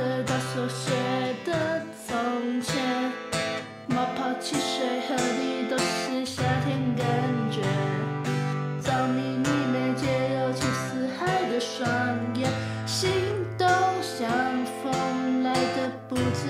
得到手写的从前冒泡汽水和你都是夏天感觉。早你你眉间柔情似海的双眼心动像风来的不知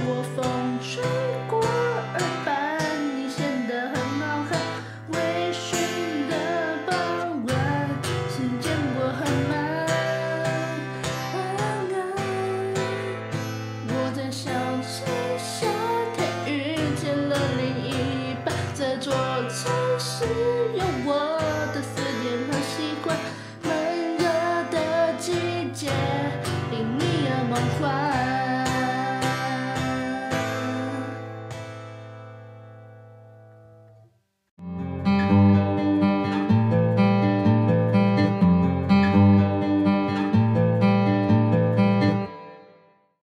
我风吹过耳畔，你显得很好看。微醺的傍晚，时间过很慢。我在小城夏天遇见了另一半，这座城市有我。